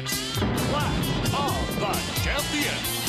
next. Clash of the Champions.